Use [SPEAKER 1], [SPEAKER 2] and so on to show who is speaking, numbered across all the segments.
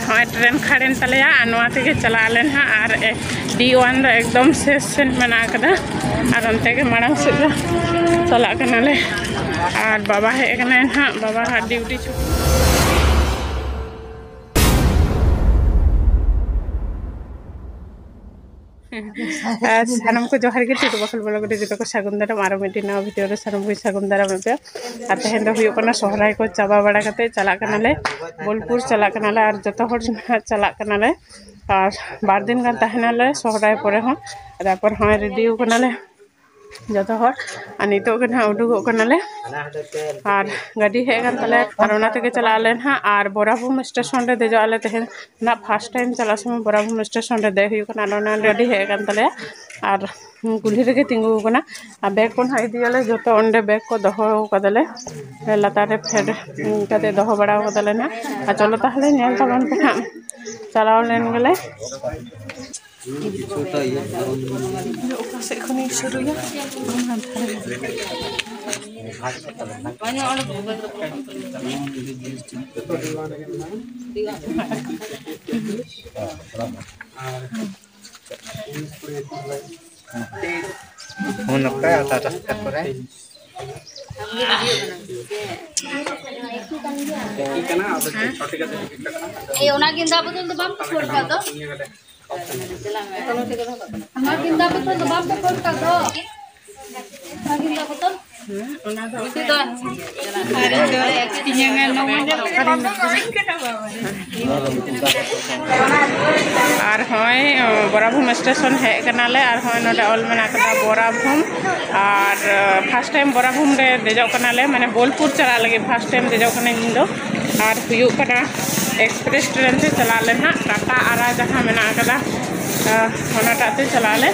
[SPEAKER 1] और हाँ ट्रेन खड़ेन तलेया अनुआते के चला लेन हाँ डी वन एकदम शेष सेन मना कदा और अंते के मांग से चला कनाले और बाबा है हाँ बाबा हाँ ड्यूटी छुट्टी সানমকু ᱡᱚᱦᱟᱨ ᱜᱮ ᱴᱤᱴᱩ ᱵᱟᱠᱷᱟᱞ ᱵᱚᱞᱚᱜ ᱨᱮ ᱡᱚᱛᱚ ᱠᱚ ᱥᱟᱹᱜᱩᱱ ᱫᱟᱨᱟᱢ ᱟᱨ ᱢᱤᱫᱴᱤᱡ ᱱᱟᱣᱟ ᱵᱷᱤᱰᱤᱭᱳ ᱨᱮ ᱥᱟᱱᱟᱢ ᱠᱚ ᱥᱟᱹᱜᱩᱱ ᱫᱟᱨᱟᱢ ᱯᱮ ᱟᱨ ᱛᱮᱦᱮᱧ ᱫᱚ ᱦᱩᱭᱩᱜ ᱠᱟᱱᱟ ᱥᱚᱦᱨᱟᱭ ᱠᱚ ᱪᱟᱵᱟ ᱵᱟᱲᱟ ᱠᱟᱛᱮ ᱪᱟᱞᱟᱜ ᱠᱟᱱᱟᱞᱮ ᱵᱳᱞᱯᱩᱨ ᱪᱟᱞᱟᱜ ᱠᱟᱱᱟᱞᱮ ᱟᱨ ᱡᱚᱛᱚ ᱦᱚᱲ ᱪᱟᱞᱟᱜ ᱠᱟᱱᱟᱞᱮ ᱟᱨ ᱵᱟᱨ ᱫᱤᱱ ᱜᱟᱱ ᱛᱟᱦᱮᱱᱟᱞᱮ ᱥᱚᱦᱨᱟᱭ ᱯᱚᱨᱮ ᱦᱚᱸ ᱛᱟᱨᱯᱚᱨ ᱦᱚᱸ ᱨᱮᱰᱤᱣ ᱠᱟᱱᱟᱞᱮ ᱡᱚᱛᱚ ᱦᱚᱲ ᱟᱨ ᱱᱤᱛᱚᱜ ᱜᱮ ᱱᱟᱦᱟᱜ ᱩᱰᱩᱠᱚᱜ ᱠᱟᱱᱟᱞᱮ ᱟᱨ ᱜᱟᱹᱰᱤ ᱦᱮᱡ ᱠᱟᱱ ᱛᱟᱞᱮ ᱟᱨ ᱚᱱᱟ ᱛᱮᱜᱮ ᱪᱟᱞᱟᱜ ᱟᱞᱮ ᱱᱟᱦᱟᱜ ᱟᱨ ᱵᱚᱨᱟᱵᱷᱩᱢ ᱥᱴᱮᱥᱚᱱ ᱨᱮ ᱫᱮᱡᱚᱜ ᱟᱞᱮ ᱛᱮᱦᱮᱧ ᱱᱟᱦᱟᱜ ᱯᱷᱟᱥᱴ ᱴᱟᱭᱤᱢ ᱪᱟᱞᱟᱜ ᱥᱚᱢᱚᱭ ᱵᱚᱨᱟᱵᱷᱩᱢ ᱥᱴᱮᱥᱚᱱ ᱨᱮ ᱫᱮᱡ ᱦᱩᱭᱩᱜ ᱠᱟᱱᱟ ᱟᱨ ᱚᱱᱟ ᱜᱟᱹᱰᱤ ᱦᱮᱡ ᱠᱟᱱ ᱛᱟᱞᱮᱭᱟ ᱟᱨ ᱠᱩᱞᱦᱤ ᱨᱮᱜᱮ ᱛᱤᱸᱜᱩ ᱟᱠᱟᱱᱟ ᱟᱨ ᱵᱮᱜᱽ ᱠᱚ ᱱᱟᱦᱟᱜ ᱤᱫᱤᱭᱟᱞᱮ ᱡᱚᱛᱚ ᱚᱸᱰᱮ ᱵᱮᱜᱽ ᱠᱚ ᱫᱚᱦᱚ ᱟᱠᱟᱫᱟᱞᱮ ᱞᱟᱛᱟᱨ ᱨᱮ ᱯᱷᱮᱰ ᱠᱟᱛᱮᱫ ᱫᱚᱦᱚ ᱵᱟᱲᱟ ᱟᱠᱟᱫᱟᱞᱮ ᱱᱟᱦᱟᱜ ᱟᱨ ᱪᱚᱞᱚ ᱛᱟᱦᱞᱮ ᱧᱮᱞ ᱛᱟᱵᱚᱱ ᱯᱮ ᱦᱟᱸᱜ ᱪᱟᱞᱟᱣ ᱞᱮᱱ ᱜᱮᱞᱮ
[SPEAKER 2] banyak orang Eh, unagin dapat untuk bampas
[SPEAKER 1] ᱟᱨ ᱦᱚᱸᱭ ᱵᱚᱨᱟᱵᱷᱩᱢ ᱥᱴᱮᱥᱚᱱ ᱦᱮᱡ ᱠᱟᱱᱟᱞᱮ ᱟᱨ ᱦᱚᱸᱭ ᱱᱚᱰᱮ ᱚᱞ ᱢᱮᱱᱟᱜ ᱠᱟᱫᱟ ᱵᱚᱨᱟᱵᱷᱩᱢ ᱟᱨ ᱯᱷᱟᱥᱴ ᱴᱟᱭᱤᱢ ᱵᱚᱨᱟᱵᱷᱩᱢ ᱨᱮ ᱫᱮᱡᱚᱜ ᱠᱟᱱᱟᱞᱮ ᱢᱟᱱᱮ ᱵᱳᱞᱯᱩᱨ ᱪᱟᱞᱟᱜ ᱞᱟᱹᱜᱤᱫ ᱯᱷᱟᱥᱴ ᱴᱟᱭᱤᱢ ᱫᱮᱡᱚᱜ ᱠᱟᱹᱱᱟᱹᱧ ᱤᱧ ᱫᱚ ᱟᱨ ᱦᱩᱭᱩᱜ ᱠᱟᱱᱟ एक्सप्रेस ट्रेन से चला लेना टाटा आरा जहाँ मेना कदा ᱚᱱᱟᱴᱟᱜ ᱛᱮ ᱪᱟᱞᱟᱜ ᱟᱞᱮ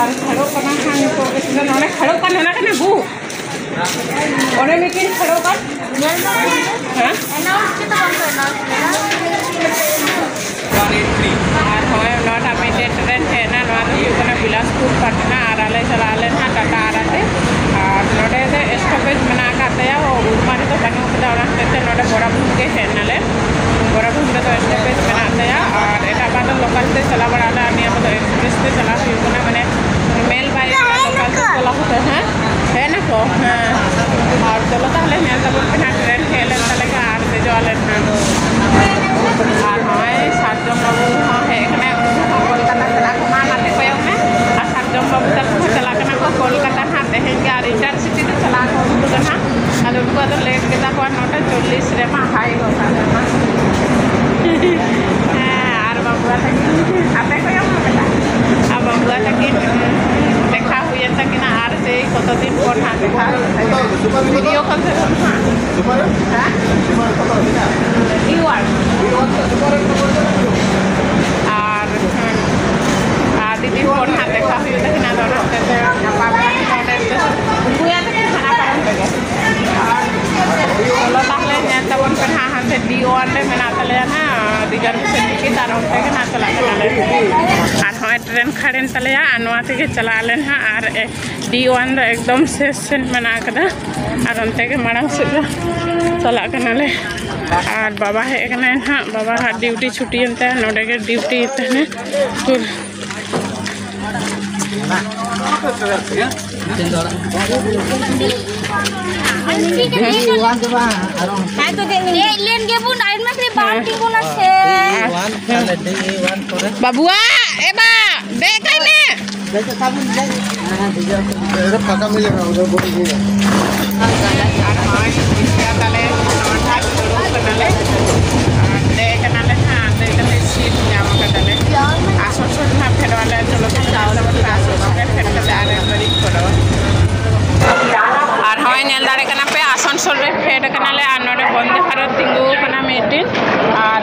[SPEAKER 1] ᱟᱨ ᱠᱷᱟᱲᱚᱜ ᱠᱟᱱᱟ ᱦᱟᱸᱜ ᱱᱤᱛᱚᱜ ᱜᱮ ᱱᱚᱰᱮ ᱠᱷᱟᱲᱚᱜ ᱠᱟᱱ ᱚᱱᱟ ᱠᱟᱱᱟ ᱵᱩ ᱚᱸᱰᱮ ᱢᱤᱫᱴᱤᱱ ᱠᱷᱟᱲᱚᱜ ᱠᱟᱱ ᱦᱮᱸ আর चला बड़ा ला निया तो एक्सप्रेस ते चला हुई कना माने मेल बाय लोकल ते चला ट्रेन खड़े तलेया नवा चला लेन और डी वन एकदम शेष सेन मना और अंते के और बाबा हेक हाँ बाबा हाँ डिवटी छुट्टीन ते नोडे के डिवटी तेने बाबुआ তোর
[SPEAKER 2] लेन के बुन आइन में से बाल्टी को ना से
[SPEAKER 3] One, kala day one ko rin.
[SPEAKER 1] বাবুয়া এবা দে কাইনে
[SPEAKER 3] Pagka milega, udah boleh gini.
[SPEAKER 1] আর হয় ইসকা তালে নটা শুরু কনালে আর দে কানালে হ্যাঁ দে কালে সিট জামা কাটালে আসানসোল না ফেরওয়ালে চলো তো চাউল আমার আসানসোলে ফেরতে আর একবারই করো আর হয় নেল দাঁড়ে কানা পে আসানসোল রে ফেড কানালে আর নড়ে বন্দে ভারত তিঙ্গু কানা মিটিং আর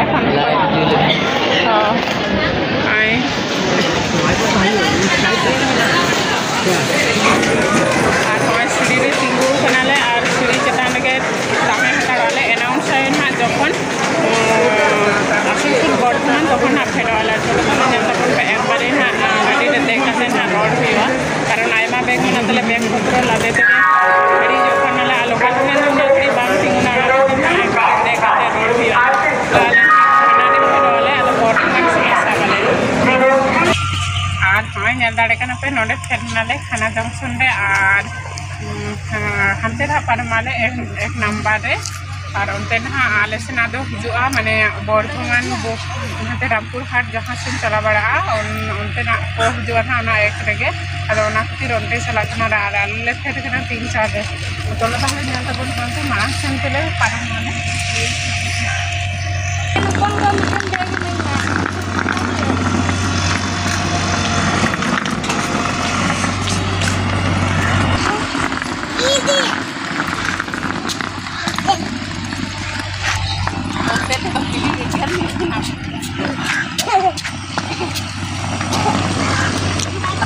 [SPEAKER 1] এখন আর তোমার সিঁড়িতে তিনগুলো ফেনালে আর ᱵᱟᱭ ᱧᱮᱞ ᱫᱟᱲᱮ ᱠᱟᱱᱟ ᱯᱮ ᱱᱚᱰᱮ ᱯᱷᱮᱰ ᱱᱟᱞᱮ ᱠᱷᱟᱱᱟ ᱡᱚᱝᱥᱚᱱ ᱨᱮ ᱟᱨ ᱦᱟᱱᱛᱮ ᱱᱟᱦᱟᱜ ᱯᱟᱨᱚᱢᱟᱞᱮ ᱮᱠ ᱱᱟᱢᱵᱟᱨ ᱨᱮ और उनते ना आले से ना दो हजूआ माने बर्धमान नाते रामपुर हाट जहाँ से चला बड़ा उनते ना को हजूआ ना ना एक रेगे अदो ना खातिर उनते चला खाना रा आले फेर खाना तीन चार रे तो लगा ले नेल तबन
[SPEAKER 2] कोन
[SPEAKER 1] से मांग सेन तेले पारम माने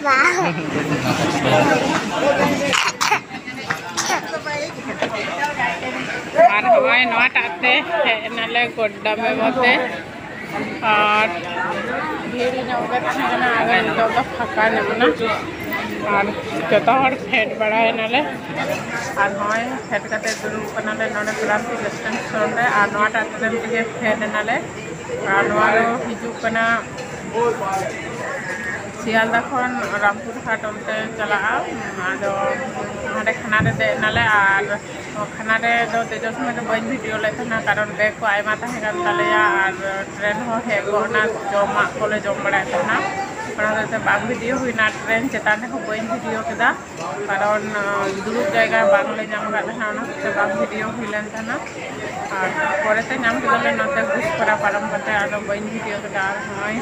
[SPEAKER 1] और हमारे नॉट आते नाले गोड्डा
[SPEAKER 3] में
[SPEAKER 1] बोते
[SPEAKER 3] और भीड़ नौगत खाना
[SPEAKER 1] आगे इनका फाका
[SPEAKER 2] नमना और
[SPEAKER 3] जो तो
[SPEAKER 1] हर फेट बड़ा है नाले और हाँ, हमें फेट करते दुरुप नाले नोड़े प्लान की डिस्टेंस छोड़ रहे और नॉट आते फेट नाले और हमारे हिजू ᱥᱤᱭᱟᱞᱫᱟ ᱠᱷᱚᱱ ᱨᱟᱢᱯᱩᱨ ᱦᱟᱴ ᱚᱱᱛᱮ ᱪᱟᱞᱟᱜᱼᱟ ᱟᱫᱚ ᱦᱟᱸᱰᱮ ᱠᱷᱟᱱᱟᱨᱮ ᱫᱮᱡ ᱱᱟᱞᱮ ᱟᱨ ᱠᱷᱟᱱᱟᱨᱮ ᱫᱚ ᱫᱮᱡᱚᱜ ᱥᱚᱢᱚᱭ ᱫᱚ ᱵᱟᱹᱧ ᱵᱷᱤᱰᱤᱭᱳ ᱞᱮᱫ ᱛᱟᱦᱮᱱᱟ ᱠᱟᱨᱚᱱ ᱵᱮᱜᱽ ᱠᱚ ᱟᱭᱢᱟ ᱛᱟᱦᱮᱸ ᱠᱟᱱ ᱛᱟᱞᱮᱭᱟ ᱟᱨ ᱴᱨᱮᱱ ᱦᱚᱸ ᱦᱮᱡ ᱜᱚᱫᱱᱟ ᱡᱚᱢᱟᱜ ᱠᱚᱞᱮ ᱡᱚᱢ ᱵᱟᱲᱟᱭᱮᱫ ᱛᱟᱦᱮᱱᱟ ᱚᱱᱟ ᱦᱚᱛᱮᱡ ᱛᱮ ᱵᱟᱝ ᱵᱷᱤᱰᱤᱭᱳ ᱦᱩᱭᱱᱟ ᱴᱨᱮᱱ ᱪᱮᱛᱟᱱ ᱨᱮᱦᱚᱸ ᱵᱟᱹᱧ ᱵᱷᱤᱰᱤᱭᱳ ᱠᱮᱫᱟ ᱠᱟᱨᱚᱱ ᱫᱩᱲᱩᱵ ᱡᱟᱭᱜᱟ ᱵᱟᱝᱞᱮ ᱧᱟᱢ ᱟᱠᱟᱫ ᱛᱟᱦᱮᱱᱟ ᱚᱱᱟ ᱦᱚᱛᱮᱡ ᱛᱮ ᱵᱟᱝ ᱵᱷᱤᱰᱤᱭᱳ ᱦᱩᱭ ᱞᱮᱱ ᱛᱟᱦᱮᱱᱟ ᱟᱨ ᱯᱚᱨᱮᱛᱮ ᱧᱟᱢ ᱠᱮᱫᱟᱞᱮ ᱱᱚᱛᱮ ᱜᱩᱥᱯᱟᱨᱟ ᱯᱟᱨᱚᱢ ᱠᱟᱛᱮ ᱟᱫᱚ ᱵᱟᱹᱧ ᱵᱷᱤᱰᱤᱭᱳ ᱠᱮᱫᱟ ᱟᱨ ᱱᱚᱜᱼᱚᱭ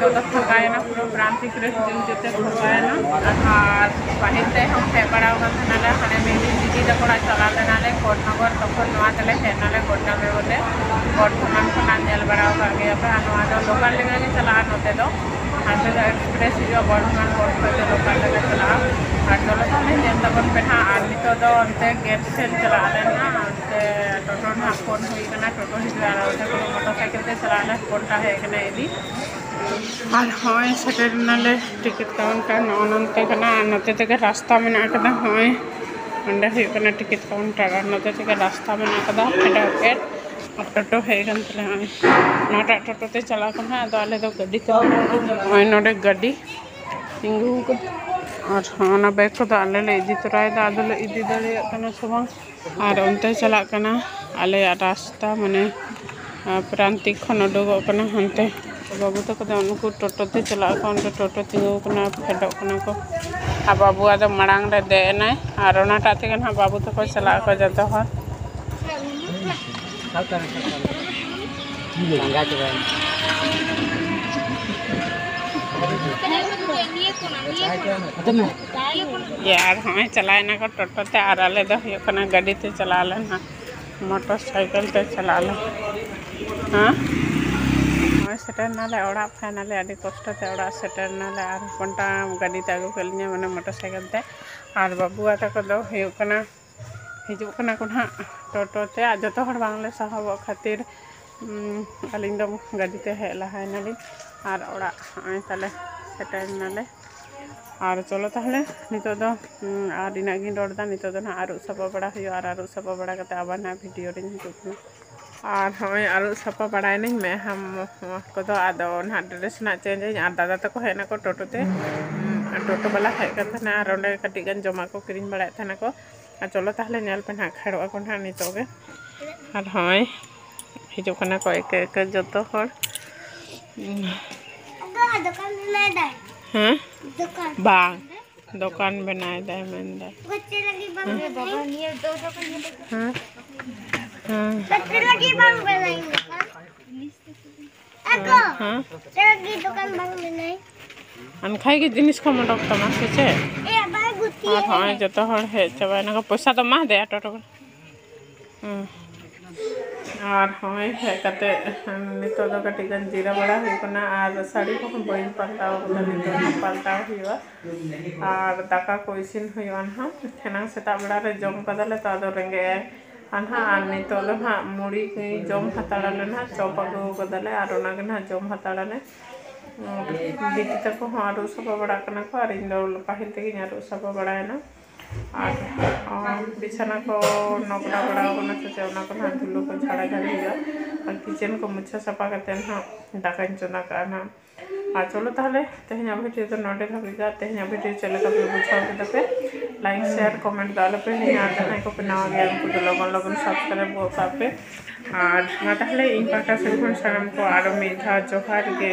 [SPEAKER 1] যতটা থাকায় না পুরো প্রান্তিক রেস্টুরেন্ট যেতে থাকায় না আর বাহিরতে হম ফেকড়া কথা নালে হানে মেয়ে দিদি তখন চলালে নালে কোটনগর তখন নয় তেলে ফের নালে কোটনামে বলে বর্ধমান খনান জেল বাড়া আগে আপনার নয় লোকাল লেগে চলা নতে তো হাতে এক্সপ্রেস হিসেবে বর্ধমান বোর্ড থেকে লোকাল লেগে চলা আর চলো তো আমি যেন তখন পেঠা আর নিতো তো অন্তে গেট সেল চলা না टोटोन हाफोन होना टोटो चला मोटरसाइकिल से चलाना फोनटा है और हमें सेटेल नाले टिकट काउंटर नौनते नाते रास्ता मेना हमें अंडे होना टिकट काउंटर नाते रास्ता मेना एडवोकेट टोटो हेगन नोटा टोटोते चलावना आले गाड़ी हमें नोड़े गाड़ी तिंगू और बैग को आले इदी तोरदा आदले इदी और उनते चला आले रास्ता माने प्रांतिक खन उडोगो बाबू तक उनको टोटो ते टोटो तिगो फेडो को और बाबू आद मांग रे देना और ओनाटा ना बाबू तक चला को जतो हर
[SPEAKER 3] लंगा चुका
[SPEAKER 1] यार, हमें चलाए टोटो ते और आले दो हुई कना गाड़ी ते चला ले ना मोटरसाइकिल ते चला ले। हाँ? हमें सेटर आदि कष्ट ते ओड़ा गाड़ी ते आगु कलिnya माने मोटरसाइकिल ते। और दो हिजुक कना को ना टोटो ते आ जतो हर खातिर ᱟᱹᱞᱤᱧ ᱫᱚ ᱜᱟᱹᱰᱤᱛᱮ ᱦᱮᱡ ᱞᱟᱦᱟᱭᱮᱱᱟᱞᱤᱧ ᱟᱨ ᱚᱲᱟᱜ ᱱᱚᱜᱼᱚᱭ ᱛᱟᱞᱮ ᱥᱮᱴᱮᱨᱮᱱᱟᱞᱮ ᱟᱨ ᱪᱚᱞᱚ ᱛᱟᱦᱚᱞᱮ ᱱᱤᱛᱚᱜ ᱫᱚ ᱟᱨ ᱤᱱᱟᱹᱜ ᱜᱤᱧ ᱨᱚᱲᱫᱟ ᱱᱤᱛᱚᱜ ᱫᱚ ᱱᱟᱦᱟᱜ ᱟᱹᱨᱩᱵ ᱥᱟᱯᱷᱟ ᱵᱟᱲᱟ ᱦᱩᱭᱩᱜᱼᱟ ᱟᱨ ᱟᱹᱨᱩᱵ ᱥᱟᱯᱷᱟ ᱵᱟᱲᱟ ᱠᱟᱛᱮᱫ ᱟᱵᱟᱨ ᱱᱟᱦᱟᱜ ᱵᱷᱤᱰᱤᱭᱳ ᱨᱤᱧ ᱦᱤᱡᱩᱜ ᱠᱟᱱᱟ ᱟᱨ ᱦᱚᱸᱜᱼᱚᱭ ᱟᱹᱨᱩᱵ ᱥᱟᱯᱷᱟ ᱵᱟᱲᱟᱭᱮᱱᱟᱹᱧ ᱢᱮᱫᱦᱟᱢ ᱠᱚᱫᱚ ᱟᱫᱚ ᱱᱟᱦᱟᱜ ᱰᱨᱮᱥ ᱨᱮᱱᱟᱜ ᱪᱮᱧᱡᱽ ᱟᱹᱧ ᱟᱨ ᱫᱟᱫᱟ ᱛᱟᱠᱚ ᱦᱮᱡ ᱱᱟᱠᱚ ᱴᱳᱴᱳᱛᱮ ᱴᱳᱴᱳ ᱵᱟᱞᱟ ᱦᱮᱡ ᱠᱟᱱ ᱛᱟᱦᱮᱱᱟ ᱟᱨ ᱚᱸᱰᱮ ᱠᱟᱹᱴᱤᱡ ᱜᱟᱱ ᱡᱚᱢᱟᱜ ᱠᱚ ᱠᱤᱨᱤᱧ ᱵᱟᱲᱟᱭᱮᱫ ᱛᱟᱦᱮᱱᱟᱠᱚ ᱟᱨ ᱪᱚᱞᱚ ᱛᱟᱦᱚᱞᱮ ᱧᱮᱞ ᱯᱮ ᱱᱟᱦᱟᱜ ᱠᱷᱟᱲᱚᱜ ᱟᱠᱚ ᱱᱟᱦᱟᱜ ᱱᱤᱛᱚᱜ ᱜᱮ ᱟᱨ
[SPEAKER 2] ᱦᱚᱸᱜᱼᱚᱭ ভিডিওখানা কয়েক একে
[SPEAKER 1] যত হর
[SPEAKER 2] হ্যাঁ বা দোকান বানায় দেয়
[SPEAKER 1] মেন
[SPEAKER 2] দেয় হ্যাঁ হ্যাঁ ᱟᱱ
[SPEAKER 1] ᱠᱷᱟᱭ ᱜᱮ ᱡᱤᱱᱤᱥ ᱠᱚ ᱢᱚᱰᱚᱠ ᱛᱟᱢᱟ ᱥᱮ ᱪᱮᱫ ᱟᱨ ᱦᱚᱸᱜᱼᱚᱭ ᱡᱚᱛᱚ ᱦᱚᱲ ᱦᱮᱡ ᱪᱟᱵᱟᱭᱱᱟ ᱠᱚ ᱯᱚᱭᱥᱟ ᱫᱚ ᱢᱟ ᱫᱮᱭᱟ ᱴᱳᱴᱳ ᱦᱩᱸ ᱟᱨ ᱦᱚᱸᱜᱼᱚᱭ ᱦᱮᱡ ᱠᱟᱛᱮᱫ ᱱᱤᱛᱚᱜ ᱫᱚ ᱠᱟᱹᱴᱤᱡ ᱜᱟᱱ ᱡᱤᱨᱟᱹ ᱵᱟᱲᱟ ᱦᱩᱭᱩᱜ ᱠᱟᱱᱟ ᱟᱨ ᱥᱟᱹᱲᱤ ᱠᱚᱦᱚᱸ ᱵᱟᱹᱧ ᱯᱟᱞᱴᱟᱣ ᱠᱟᱫᱟ ᱱᱤᱛᱚᱜ ᱦᱚᱸ ᱯᱟᱞᱴᱟᱣ ᱦᱩᱭᱩᱜᱼᱟ ᱟᱨ ᱫᱟᱠᱟ ᱠᱚ ᱤᱥᱤᱱ ᱦᱩᱭᱩᱜᱼᱟ ᱱᱟᱦᱟᱜ ᱮᱱᱟᱝ ᱥᱮᱛᱟᱜ ᱵᱮᱲᱟ ᱨᱮ ᱡᱚᱢ ᱠᱟᱫᱟᱞᱮ ᱛᱚ ᱟᱫᱚ ᱨᱮᱸᱜᱮᱡ ᱟᱱᱦᱟ ᱟᱨ ᱱᱤᱛᱚᱜ ᱫᱚ ᱱᱟᱦᱟᱜ ᱢᱩᱲᱤ ᱡᱚᱢ ᱦᱟᱛᱟᱲᱟᱞᱮ ᱱᱟᱦᱟᱜ ᱪᱚᱯ ᱟᱹᱜᱩ ᱠᱟᱫᱟᱞᱮ ᱟᱨ ᱚᱱᱟᱜᱮ ᱱᱟᱦᱟᱜ ᱡᱚᱢ ᱦᱟᱛᱟᱲᱟᱞᱮ ᱫᱤᱫᱤ ᱛᱟᱠᱚ ᱦᱚᱸ ᱟᱹᱨᱩᱵ ᱥᱟᱯᱷᱟ ᱵᱟᱲᱟᱜ ᱠᱟᱱᱟ ᱠᱚ ᱟᱨ ᱤᱧ ᱫᱚ ᱯᱟᱹᱦᱤᱞ ᱛᱮᱜᱮᱧ ᱟᱹᱨᱩᱵ ᱥᱟᱯᱷᱟ ᱵᱟᱲᱟᱭᱮᱱᱟ আর বিছানা को नबड़ा बड़ा होना सोचे को ना धुलो को झाड़ा झाड़ी और किचन को मुछा साफा करते ना दाका चंदा करना আর চলো তাহলে তেহেনা ভিডিও তো নটে থাকি গা তেহেনা ভিডিও চলে তো বুঝাও তো পে লাইক শেয়ার কমেন্ট গালে পে নিয়ে আর জানাই কো পেনা আগে আমকো তো লগন লগन সাবস্ক্রাইব ও পাবে আর তাহলে ইন পাকা সেলফোন সারাম কো আরো মেধা জোহার গে